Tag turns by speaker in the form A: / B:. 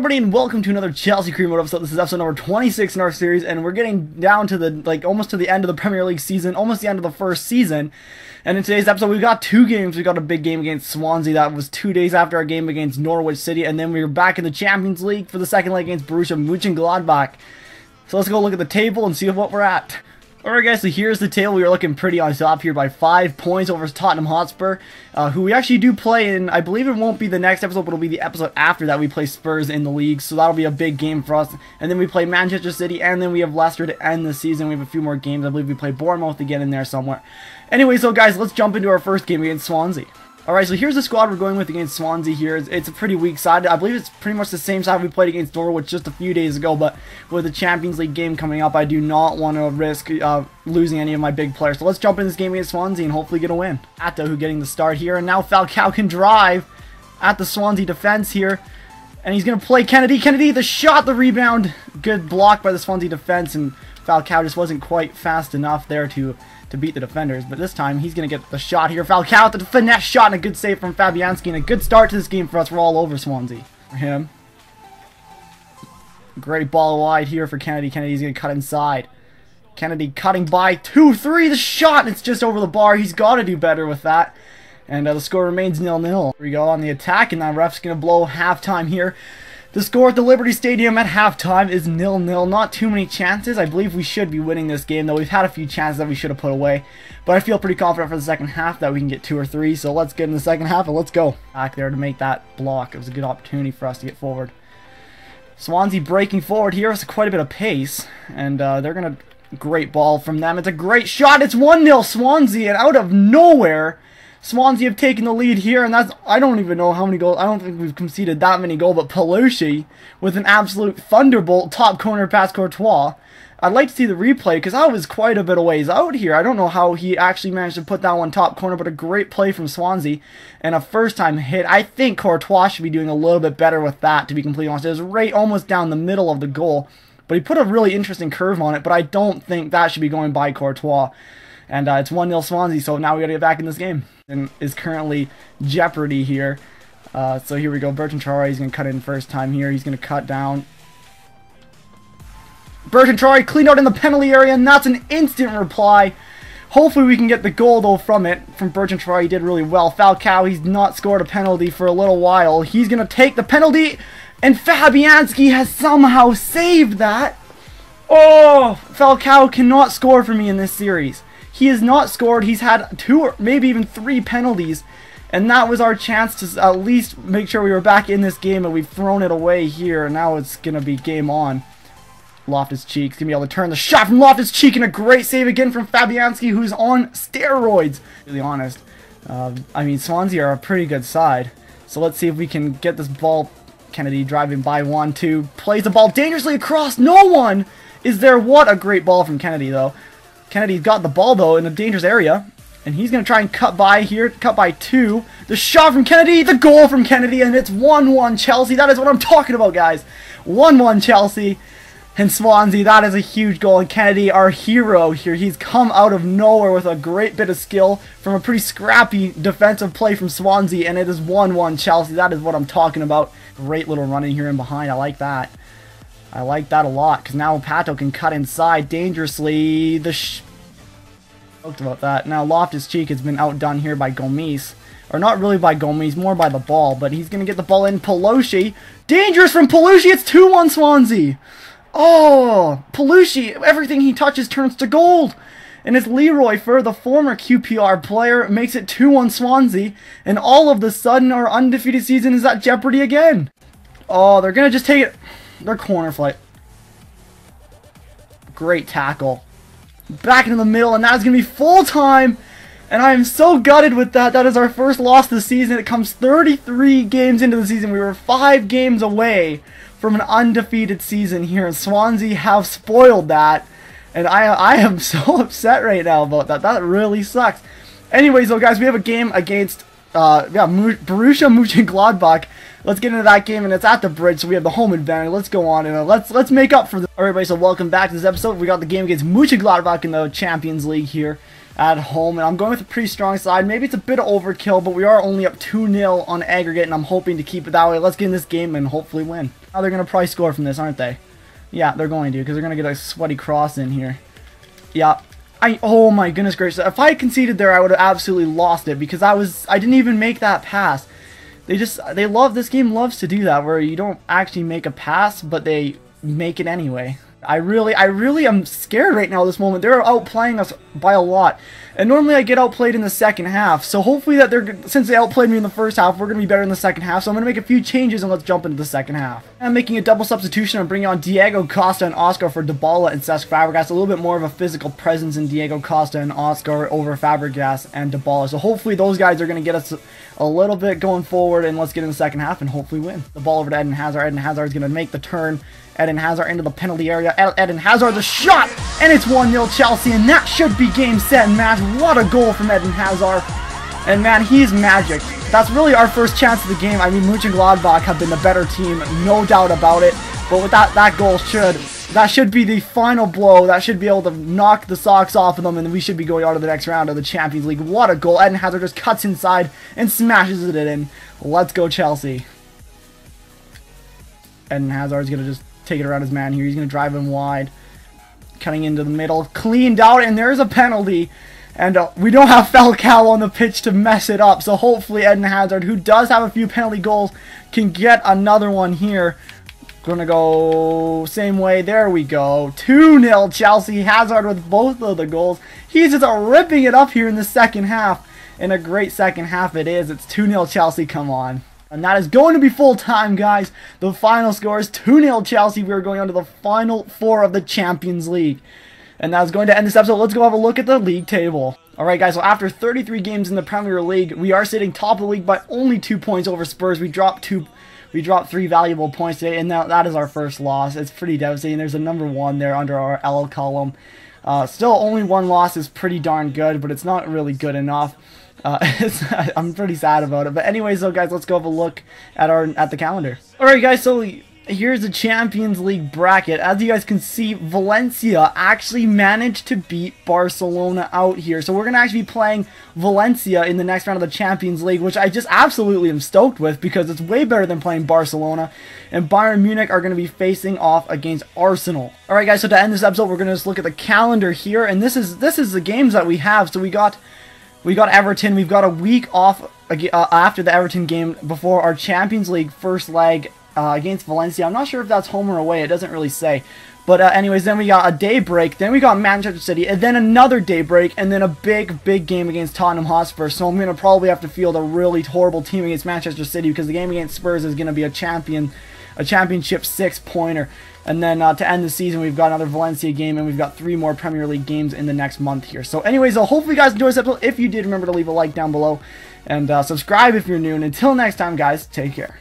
A: everybody and welcome to another Chelsea Career Mode episode. This is episode number 26 in our series and we're getting down to the, like, almost to the end of the Premier League season, almost the end of the first season. And in today's episode, we've got two games. We got a big game against Swansea. That was two days after our game against Norwich City. And then we were back in the Champions League for the second leg against Borussia Mönchengladbach. So let's go look at the table and see what we're at. Alright guys, so here's the table. We are looking pretty on top here by 5 points over Tottenham Hotspur, uh, who we actually do play in, I believe it won't be the next episode, but it'll be the episode after that we play Spurs in the league, so that'll be a big game for us. And then we play Manchester City, and then we have Leicester to end the season. We have a few more games. I believe we play Bournemouth again in there somewhere. Anyway, so guys, let's jump into our first game against Swansea. Alright, so here's the squad we're going with against Swansea here. It's, it's, a pretty weak side. I believe it's pretty much the same side we played against Norwich just a few days ago, but with the Champions League game coming up, I do not want to risk uh, losing any of my big players. So let's jump in this game against Swansea and hopefully get a win. Atto who getting the start here, and now Falcao can drive at the Swansea defense here. And he's going to play Kenedy. Kenedy, the shot, the rebound. Good block by the Swansea defense, and Falcao just wasn't quite fast enough there to to beat the defenders. But this time, he's going to get the shot here. Falcao, with the finesse shot, and a good save from Fabianski, and a good start to this game for us. We're all over Swansea. For him. Great ball wide here for Kenedy. Kenedy's going to cut inside. Kenedy cutting by 2-3. The shot, it's just over the bar. He's got to do better with that. And uh, the score remains nil-nil. We go on the attack, and that ref's going to blow halftime here. The score at the Liberty Stadium at halftime is nil-nil. Not too many chances. I believe we should be winning this game, though we've had a few chances that we should have put away. But I feel pretty confident for the second half that we can get two or three. So let's get in the second half and let's go. Back there to make that block. It was a good opportunity for us to get forward. Swansea breaking forward here with quite a bit of pace. And uh, they're going to... Great ball from them. It's a great shot. It's 1-0 Swansea. And out of nowhere... Swansea have taken the lead here, and that's, I don't even know how many goals, I don't think we've conceded that many goals, but Paloschi, with an absolute thunderbolt top corner past Courtois. I'd like to see the replay, because I was quite a bit of ways out here. I don't know how he actually managed to put that one top corner, but a great play from Swansea, and a first-time hit. I think Courtois should be doing a little bit better with that, to be completely honest. It was right almost down the middle of the goal, but he put a really interesting curve on it, but I don't think that should be going by Courtois. And uh, it's 1-0 Swansea, so now we got to get back in this game. And is currently jeopardy here. Uh, so here we go. Bertrand Traore, he's going to cut in first time here. He's going to cut down. Bertrand Traore cleaned out in the penalty area, and that's an instant reply. Hopefully we can get the goal, though, from it. From Bertrand Traore, he did really well. Falcao, he's not scored a penalty for a little while. He's going to take the penalty, and Fabianski has somehow saved that. Oh, Falcao cannot score for me in this series. He has not scored. He's had two or maybe even three penalties. And that was our chance to at least make sure we were back in this game, and we've thrown it away here. And now it's going to be game on. Loftus Cheek's to be able to turn the shot from Loftus Cheek, and a great save again from Fabianski, who's on steroids. Really honest. Uh, I mean, Swansea are a pretty good side. So let's see if we can get this ball. Kenedy driving by one, two, plays the ball dangerously across. No one is there. What a great ball from Kenedy, though. Kenedy's got the ball, though, in a dangerous area. And he's going to try and cut by here. Cut by two. The shot from Kenedy. The goal from Kenedy. And it's 1-1 Chelsea. That is what I'm talking about, guys. 1-1 Chelsea. And Swansea, that is a huge goal. And Kenedy, our hero here, he's come out of nowhere with a great bit of skill from a pretty scrappy defensive play from Swansea. And it is 1-1 Chelsea. That is what I'm talking about. Great little running here in behind. I like that. I like that a lot, because now Pato can cut inside dangerously. The sh talked about that. Now Loftus-Cheek has been outdone here by Gomes. Or not really by Gomes, more by the ball, but he's going to get the ball in. Paloschi. Dangerous from Paloschi. It's 2-1 Swansea. Oh, Paloschi. Everything he touches turns to gold. And it's Leroy Fer, the former QPR player, makes it 2-1 Swansea. And all of the sudden, our undefeated season is at jeopardy again. Oh, they're going to just take it. Their corner flight. Great tackle. Back into the middle, and that's going to be full time. And I am so gutted with that. That is our first loss this season. It comes 33 games into the season. We were five games away from an undefeated season here, and Swansea have spoiled that. And I, I am so upset right now about that. That really sucks. Anyways, though, guys, we have a game against uh, yeah, Borussia Mönchengladbach. Let's get into that game, and it's at the bridge, so we have the home advantage. Let's go on and uh, let's let's make up for the. Alright, everybody, so welcome back to this episode. We got the game against Mönchengladbach in the Champions League here. at home. And I'm going with a pretty strong side. Maybe it's a bit of overkill, but we are only up 2-0 on aggregate, and I'm hoping to keep it that way. Let's get in this game and hopefully win. Now they're going to probably score from this, aren't they? Yeah, they're going to, because they're going to get a sweaty cross in here. Yeah. I, oh my goodness gracious. If I conceded there, I would have absolutely lost it, because I was, I didn't even make that pass. They just, they love, this game loves to do that, where you don't actually make a pass, but they make it anyway. I really, I really am scared right now this moment. They're outplaying us by a lot. And normally I get outplayed in the second half. So hopefully that they're, since they outplayed me in the first half, we're going to be better in the second half. So I'm going to make a few changes and let's jump into the second half. I'm making a double substitution. I'm bringing on Diego Costa and Oscar for Dybala and Cesc Fabregas. A little bit more of a physical presence in Diego Costa and Oscar over Fabregas and Dybala. So hopefully those guys are going to get us a little bit going forward and let's get in the second half and hopefully win. The ball over to Eden Hazard. Eden Hazard is going to make the turn Eden Hazard into the penalty area. Eden Hazard the shot, and it's 1-0 Chelsea, and that should be game, set, and match. What a goal from Eden Hazard. And man, he's magic. That's really our first chance of the game. I mean, Mönchengladbach have been the better team, no doubt about it. But with that, that goal should, that should be the final blow. That should be able to knock the socks off of them, and we should be going on to the next round of the Champions League. What a goal. Eden Hazard just cuts inside and smashes it in. Let's go, Chelsea. Eden Hazard's going to just take it around his man here. He's going to drive him wide. Cutting into the middle. Cleaned out, and there's a penalty. And uh, we don't have Falcao on the pitch to mess it up. So hopefully Eden Hazard, who does have a few penalty goals, can get another one here. Gonna go same way. There we go. 2-0 Chelsea. Hazard with both of the goals. He's just ripping it up here in the second half. In a great second half it is. It's 2-0 Chelsea. Come on. And that is going to be full time, guys. The final score is 2-0 Chelsea. We are going on to the final four of the Champions League. And that's going to end this episode. Let's go have a look at the league table. Alright guys, so after 33 games in the Premier League, we are sitting top of the league by only two points over Spurs. We dropped two we dropped three valuable points today, and that, that is our first loss. It's pretty devastating. There's a number one there under our L column. Uh, still, only one loss is pretty darn good, but it's not really good enough. Uh, I'm pretty sad about it. But anyways, though, guys, let's go have a look at our at the calendar. All right, guys. So here's the Champions League bracket. As you guys can see, Valencia actually managed to beat Barcelona out here. So we're going to actually be playing Valencia in the next round of the Champions League, which I just absolutely am stoked with because it's way better than playing Barcelona. And Bayern Munich are going to be facing off against Arsenal. Alright guys, so to end this episode, we're going to just look at the calendar here. And this is this is the games that we have. So we got we got Everton. We've got a week off uh, after the Everton game before our Champions League first leg uh, against Valencia. I'm not sure if that's home or away. It doesn't really say. But uh, anyways, then we got a day break. Then we got Manchester City. And then another day break. And then a big, big game against Tottenham Hotspur. So I'm going to probably have to field a really horrible team against Manchester City because the game against Spurs is going to be a champion, a championship six-pointer. And then uh, to end the season, we've got another Valencia game, and we've got three more Premier League games in the next month here. So anyways, uh, hopefully you guys enjoyed this episode. If you did, remember to leave a like down below. And uh, subscribe if you're new. And until next time, guys, take care.